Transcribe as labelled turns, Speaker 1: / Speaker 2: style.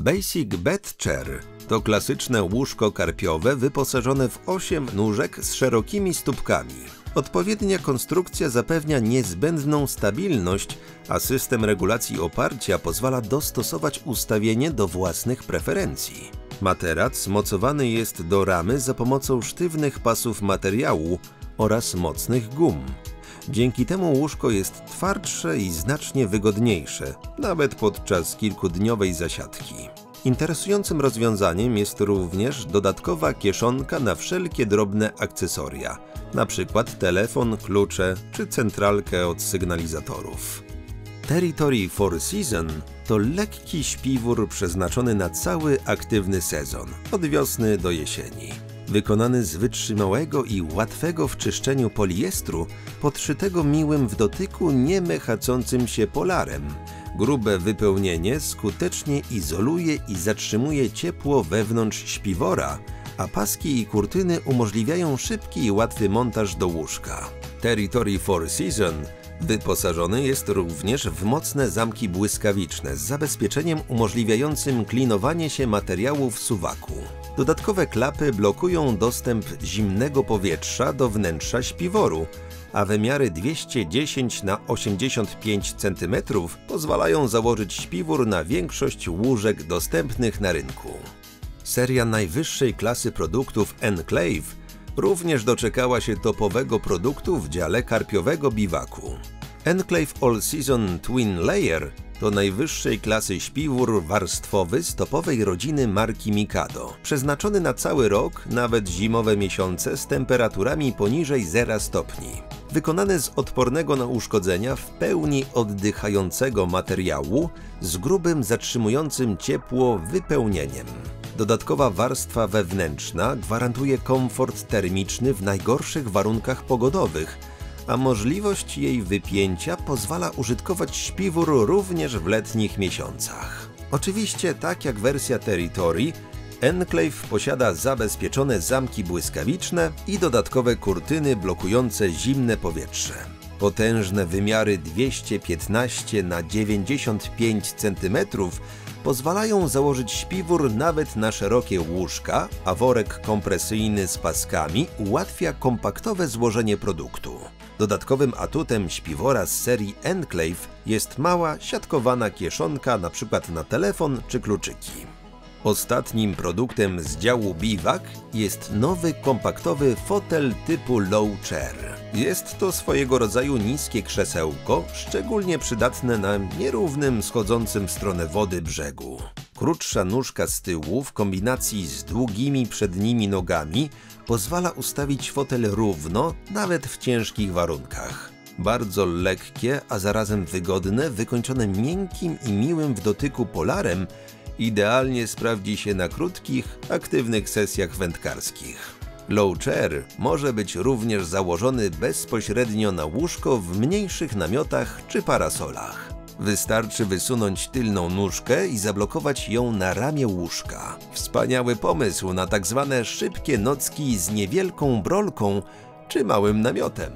Speaker 1: Basic Bed Chair to klasyczne łóżko karpiowe wyposażone w 8 nóżek z szerokimi stópkami. Odpowiednia konstrukcja zapewnia niezbędną stabilność, a system regulacji oparcia pozwala dostosować ustawienie do własnych preferencji. Materac mocowany jest do ramy za pomocą sztywnych pasów materiału oraz mocnych gum. Dzięki temu łóżko jest twardsze i znacznie wygodniejsze, nawet podczas kilkudniowej zasiadki. Interesującym rozwiązaniem jest również dodatkowa kieszonka na wszelkie drobne akcesoria, np. telefon, klucze czy centralkę od sygnalizatorów. Territory Four Season to lekki śpiwór przeznaczony na cały aktywny sezon, od wiosny do jesieni. Wykonany z wytrzymałego i łatwego w czyszczeniu poliestru, podszytego miłym w dotyku niemechacącym się polarem. Grube wypełnienie skutecznie izoluje i zatrzymuje ciepło wewnątrz śpiwora, a paski i kurtyny umożliwiają szybki i łatwy montaż do łóżka. Territory Four Season Wyposażony jest również w mocne zamki błyskawiczne z zabezpieczeniem umożliwiającym klinowanie się materiału w suwaku. Dodatkowe klapy blokują dostęp zimnego powietrza do wnętrza śpiworu, a wymiary 210 na 85 cm pozwalają założyć śpiwór na większość łóżek dostępnych na rynku. Seria najwyższej klasy produktów Enclave również doczekała się topowego produktu w dziale karpiowego biwaku. Enclave All Season Twin Layer to najwyższej klasy śpiwór warstwowy z topowej rodziny marki Mikado, przeznaczony na cały rok, nawet zimowe miesiące z temperaturami poniżej 0 stopni. Wykonany z odpornego na uszkodzenia, w pełni oddychającego materiału z grubym, zatrzymującym ciepło wypełnieniem. Dodatkowa warstwa wewnętrzna gwarantuje komfort termiczny w najgorszych warunkach pogodowych, a możliwość jej wypięcia pozwala użytkować śpiwór również w letnich miesiącach. Oczywiście, tak jak wersja Territory, Enclave posiada zabezpieczone zamki błyskawiczne i dodatkowe kurtyny blokujące zimne powietrze. Potężne wymiary 215 na 95 cm pozwalają założyć śpiwór nawet na szerokie łóżka, a worek kompresyjny z paskami ułatwia kompaktowe złożenie produktu. Dodatkowym atutem śpiwora z serii Enclave jest mała, siatkowana kieszonka np. na telefon czy kluczyki. Ostatnim produktem z działu Biwak jest nowy kompaktowy fotel typu low chair. Jest to swojego rodzaju niskie krzesełko, szczególnie przydatne na nierównym, schodzącym w stronę wody brzegu. Krótsza nóżka z tyłu w kombinacji z długimi przednimi nogami pozwala ustawić fotel równo, nawet w ciężkich warunkach. Bardzo lekkie, a zarazem wygodne, wykończone miękkim i miłym w dotyku polarem, idealnie sprawdzi się na krótkich, aktywnych sesjach wędkarskich. Low chair może być również założony bezpośrednio na łóżko w mniejszych namiotach czy parasolach. Wystarczy wysunąć tylną nóżkę i zablokować ją na ramię łóżka. Wspaniały pomysł na tak zwane szybkie nocki z niewielką brolką czy małym namiotem.